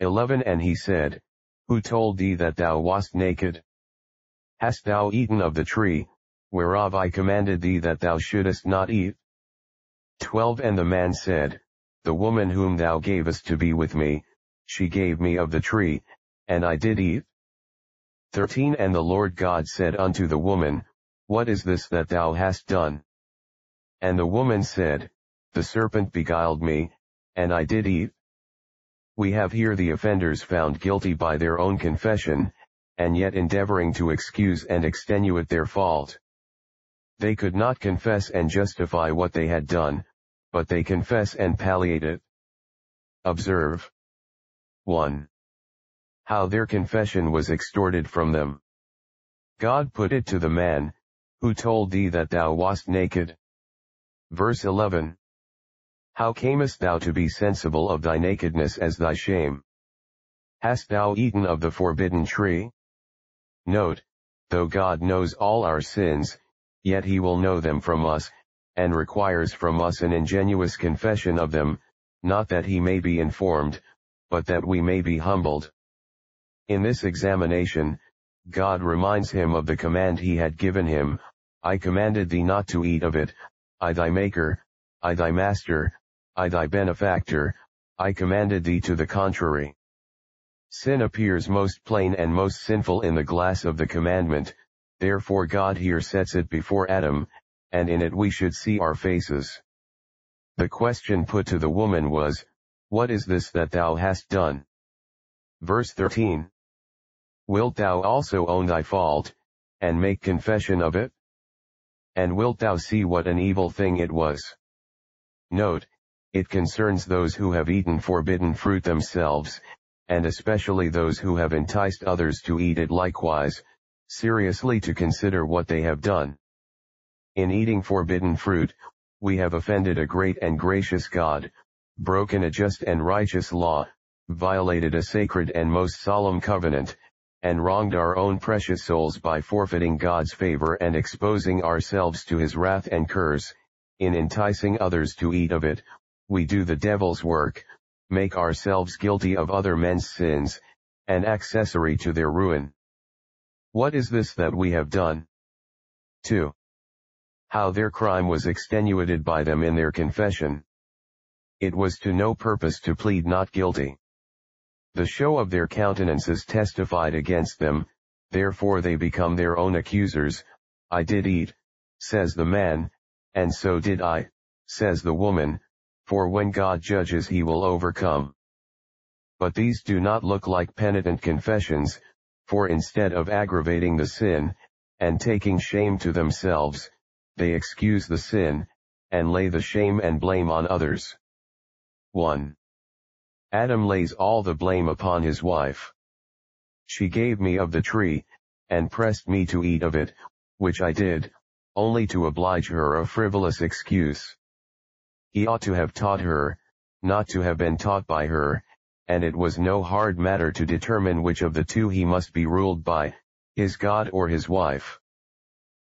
11 And he said, Who told thee that thou wast naked? Hast thou eaten of the tree, whereof I commanded thee that thou shouldest not eat? 12 And the man said, The woman whom thou gavest to be with me, she gave me of the tree, and I did eat. 13 And the Lord God said unto the woman, What is this that thou hast done? And the woman said, The serpent beguiled me, and I did eat. We have here the offenders found guilty by their own confession, and yet endeavoring to excuse and extenuate their fault. They could not confess and justify what they had done, but they confess and palliate it. Observe. 1. How their confession was extorted from them. God put it to the man, who told thee that thou wast naked. Verse 11. How camest thou to be sensible of thy nakedness as thy shame? Hast thou eaten of the forbidden tree? Note, though God knows all our sins, yet he will know them from us, and requires from us an ingenuous confession of them, not that he may be informed, but that we may be humbled. In this examination, God reminds him of the command he had given him, I commanded thee not to eat of it, I thy maker, I thy master, I thy benefactor, I commanded thee to the contrary. Sin appears most plain and most sinful in the glass of the commandment, therefore God here sets it before Adam, and in it we should see our faces. The question put to the woman was, What is this that thou hast done? Verse 13. Wilt thou also own thy fault, and make confession of it? And wilt thou see what an evil thing it was? Note, it concerns those who have eaten forbidden fruit themselves, and especially those who have enticed others to eat it likewise, seriously to consider what they have done. In eating forbidden fruit, we have offended a great and gracious God, broken a just and righteous law, violated a sacred and most solemn covenant, and wronged our own precious souls by forfeiting God's favor and exposing ourselves to his wrath and curse, in enticing others to eat of it, we do the devil's work, make ourselves guilty of other men's sins, and accessory to their ruin. What is this that we have done? 2. How their crime was extenuated by them in their confession. It was to no purpose to plead not guilty. The show of their countenances testified against them, therefore they become their own accusers, I did eat, says the man, and so did I, says the woman, for when God judges he will overcome. But these do not look like penitent confessions, for instead of aggravating the sin, and taking shame to themselves, they excuse the sin, and lay the shame and blame on others. 1. Adam lays all the blame upon his wife. She gave me of the tree, and pressed me to eat of it, which I did, only to oblige her a frivolous excuse. He ought to have taught her, not to have been taught by her, and it was no hard matter to determine which of the two he must be ruled by, his God or his wife.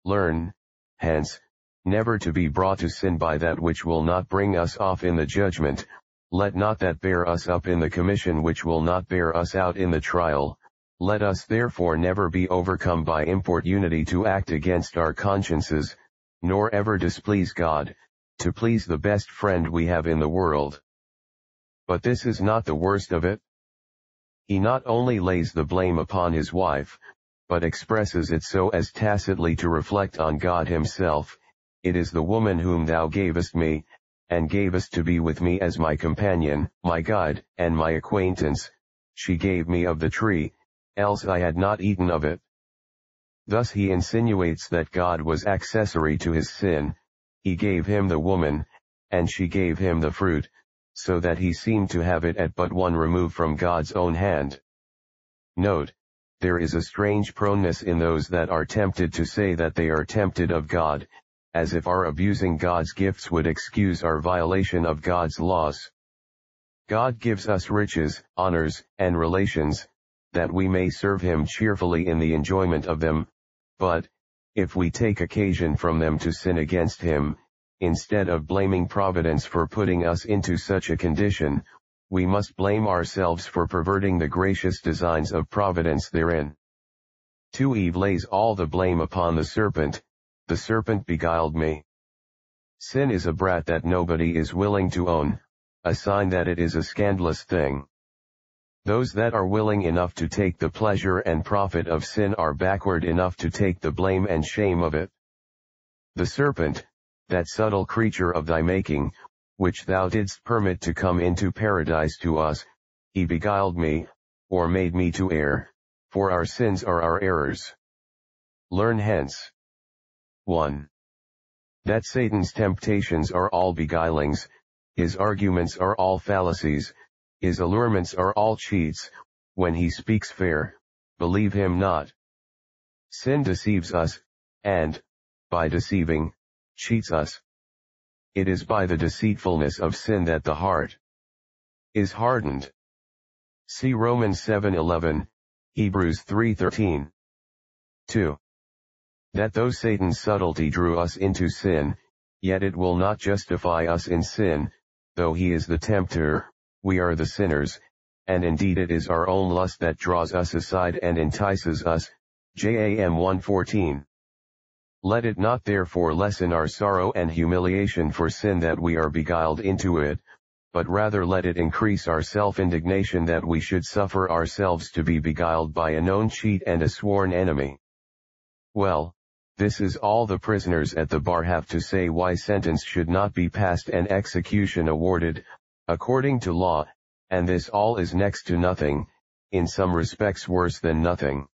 Learn, hence, never to be brought to sin by that which will not bring us off in the judgment, let not that bear us up in the commission which will not bear us out in the trial, let us therefore never be overcome by importunity to act against our consciences, nor ever displease God, to please the best friend we have in the world. But this is not the worst of it. He not only lays the blame upon his wife, but expresses it so as tacitly to reflect on God himself, it is the woman whom thou gavest me, and gavest to be with me as my companion, my guide, and my acquaintance, she gave me of the tree, else I had not eaten of it. Thus he insinuates that God was accessory to his sin, he gave him the woman, and she gave him the fruit, so that he seemed to have it at but one remove from God's own hand. Note, there is a strange proneness in those that are tempted to say that they are tempted of God, as if our abusing God's gifts would excuse our violation of God's laws. God gives us riches, honors, and relations, that we may serve him cheerfully in the enjoyment of them, but, if we take occasion from them to sin against him, instead of blaming providence for putting us into such a condition, we must blame ourselves for perverting the gracious designs of providence therein. 2 Eve lays all the blame upon the serpent, the serpent beguiled me. Sin is a brat that nobody is willing to own, a sign that it is a scandalous thing. Those that are willing enough to take the pleasure and profit of sin are backward enough to take the blame and shame of it. The serpent, that subtle creature of thy making, which thou didst permit to come into paradise to us, he beguiled me, or made me to err, for our sins are our errors. Learn hence. 1. That Satan's temptations are all beguilings, his arguments are all fallacies, his allurements are all cheats, when he speaks fair, believe him not. Sin deceives us, and, by deceiving, cheats us. It is by the deceitfulness of sin that the heart is hardened. See Romans 7:11, Hebrews 3:13. 2. That though Satan's subtlety drew us into sin, yet it will not justify us in sin, though he is the tempter, we are the sinners, and indeed it is our own lust that draws us aside and entices us, JAM 114. Let it not therefore lessen our sorrow and humiliation for sin that we are beguiled into it, but rather let it increase our self-indignation that we should suffer ourselves to be beguiled by a known cheat and a sworn enemy. Well, this is all the prisoners at the bar have to say why sentence should not be passed and execution awarded, according to law, and this all is next to nothing, in some respects worse than nothing.